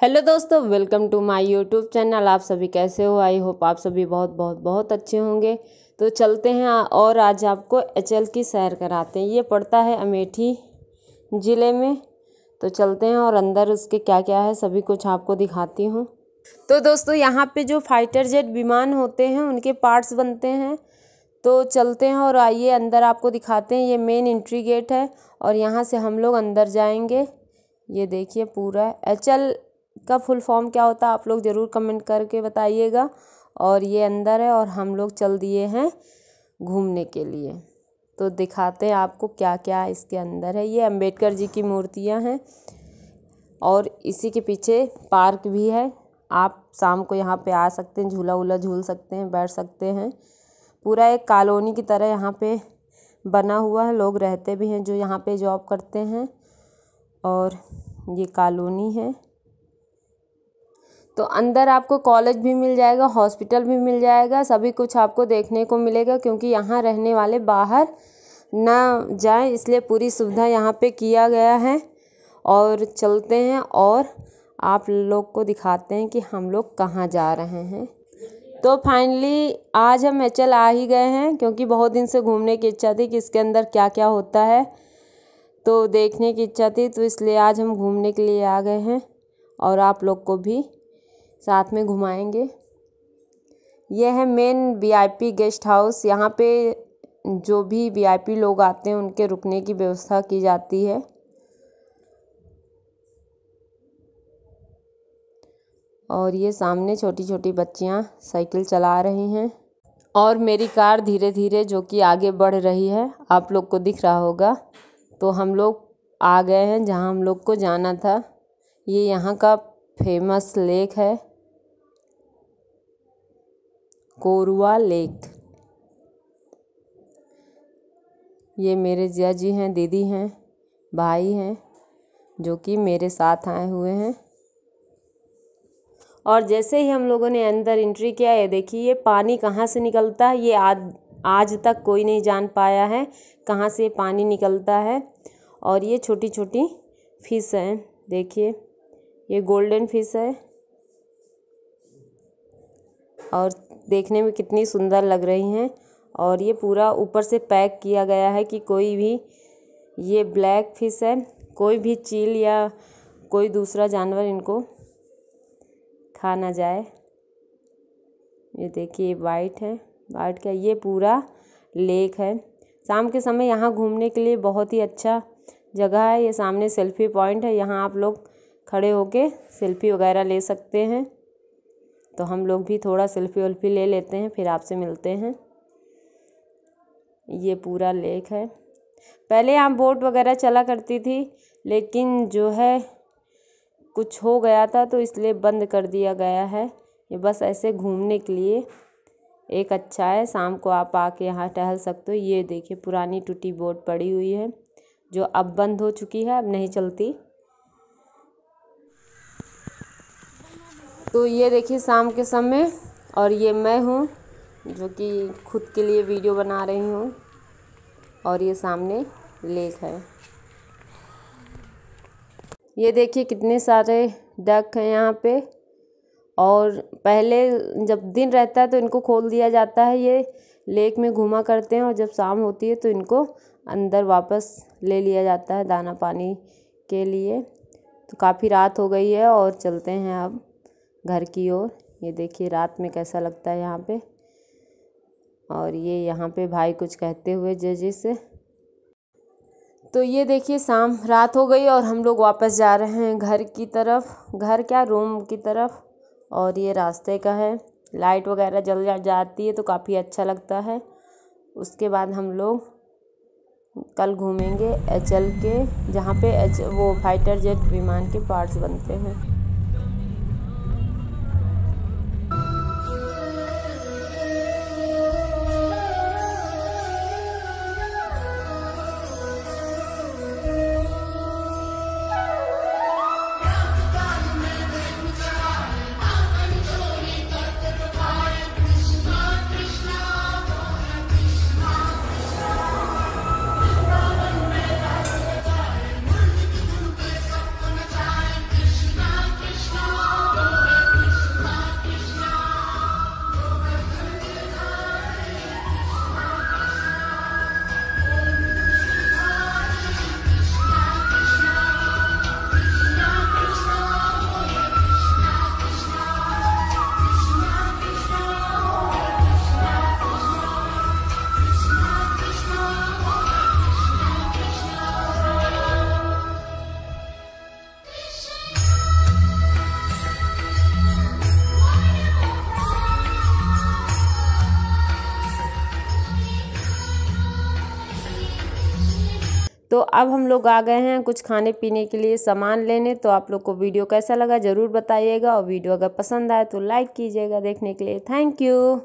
Hello दोस्तों, welcome to my YouTube channel. आप सभी कैसे हो? आई होप आप सभी बहुत बहुत बहुत अच्छे होंगे। तो चलते हैं और आज आपको एचएल की सैर कराते हैं। ये पड़ता है अमेठी ज़िले में। तो चलते हैं और अंदर उसके क्या क्या है, सभी कुछ आपको दिखाती हूँ। तो दोस्तों, यहाँ पे जो फाइटर जेट विमान होते हैं, उनके पार्ट्स बनते हैं। तो चलते हैं और आइए, अंदर आपको दिखाते हैं। ये मेन एंट्री गेट है और यहाँ से हम लोग अंदर जाएँगे। ये देखिए पूरा एच का फुल फॉर्म क्या होता है, आप लोग ज़रूर कमेंट करके बताइएगा। और ये अंदर है और हम लोग चल दिए हैं घूमने के लिए। तो दिखाते हैं आपको क्या क्या इसके अंदर है। ये अंबेडकर जी की मूर्तियाँ हैं और इसी के पीछे पार्क भी है। आप शाम को यहाँ पे आ सकते हैं, झूला वूला झूल सकते हैं, बैठ सकते हैं। पूरा एक कॉलोनी की तरह यहाँ पे बना हुआ है। लोग रहते भी हैं जो यहाँ पे जॉब करते हैं और ये कॉलोनी है। तो अंदर आपको कॉलेज भी मिल जाएगा, हॉस्पिटल भी मिल जाएगा, सभी कुछ आपको देखने को मिलेगा क्योंकि यहाँ रहने वाले बाहर ना जाएँ, इसलिए पूरी सुविधा यहाँ पे किया गया है। और चलते हैं और आप लोग को दिखाते हैं कि हम लोग कहाँ जा रहे हैं। तो फाइनली आज हम एच आ ही गए हैं क्योंकि बहुत दिन से घूमने की इच्छा थी कि इसके अंदर क्या क्या होता है। तो देखने की इच्छा थी तो इसलिए आज हम घूमने के लिए आ गए हैं और आप लोग को भी साथ में घुमाएँगे। यह है मेन वीआईपी गेस्ट हाउस यहाँ पे जो भी वीआईपी लोग आते हैं, उनके रुकने की व्यवस्था की जाती है। और ये सामने छोटी छोटी बच्चियाँ साइकिल चला रही हैं। और मेरी कार धीरे धीरे जो कि आगे बढ़ रही है, आप लोग को दिख रहा होगा। तो हम लोग आ गए हैं जहाँ हम लोग को जाना था। ये यहाँ का फ़ेमस लेक है। कोरुआ लेक। ये मेरे जिया जी हैं, दीदी हैं, भाई हैं, जो कि मेरे साथ आए हुए हैं। और जैसे ही हम लोगों ने अंदर एंट्री किया है देखिए, ये पानी कहाँ से निकलता है? ये आज आज तक कोई नहीं जान पाया है कहाँ से पानी निकलता है। और ये छोटी छोटी फ़िश हैं, देखिए, ये गोल्डन फ़िश है। और देखने में कितनी सुंदर लग रही हैं। और ये पूरा ऊपर से पैक किया गया है कि कोई भी ये ब्लैक फ़िश है, कोई भी चील या कोई दूसरा जानवर इनको खा ना जाए। ये देखिए वाइट है। वाइट का ये पूरा लेक है। शाम के समय यहाँ घूमने के लिए बहुत ही अच्छा जगह है। ये सामने सेल्फी पॉइंट है। यहाँ आप लोग खड़े होके सेल्फी वगैरह ले सकते हैं। तो हम लोग भी थोड़ा सेल्फी वेल्फी ले लेते हैं, फिर आपसे मिलते हैं। ये पूरा लेक है। पहले यहाँ बोट वगैरह चला करती थी, लेकिन जो है कुछ हो गया था तो इसलिए बंद कर दिया गया है। ये बस ऐसे घूमने के लिए एक अच्छा है, शाम को आप आके यहाँ टहल सकते हो। ये देखिए, पुरानी टूटी बोट पड़ी हुई है, जो अब बंद हो चुकी है, अब नहीं चलती। तो ये देखिए शाम के समय और ये मैं हूँ, जो कि खुद के लिए वीडियो बना रही हूँ और ये सामने लेक है। ये देखिए कितने सारे डक हैं यहाँ पे और पहले जब दिन रहता है तो इनको खोल दिया जाता है ये लेक में घूमा करते हैं और जब शाम होती है तो इनको अंदर वापस ले लिया जाता है दाना पानी के लिए। तो काफ़ी रात हो गई है और चलते हैं अब। घर की ओर। ये देखिए, रात में कैसा लगता है यहाँ पे। और ये यहाँ पे भाई कुछ कहते हुए जजी से। तो ये देखिए, शाम रात हो गई और हम लोग वापस जा रहे हैं घर की तरफ़। घर क्या? रूम की तरफ़। और ये रास्ते का है। लाइट वगैरह जल जा, जाती है तो काफ़ी अच्छा लगता है। उसके बाद हम लोग कल घूमेंगे एचएल के, जहाँ पे एच, वो फाइटर जेट विमान के पार्ट्स बनते हैं। तो अब हम लोग आ गए हैं कुछ खाने पीने के लिए सामान लेने। तो आप लोग को वीडियो कैसा लगा ज़रूर बताइएगा और वीडियो अगर पसंद आए तो लाइक कीजिएगा देखने के लिए। Thank you.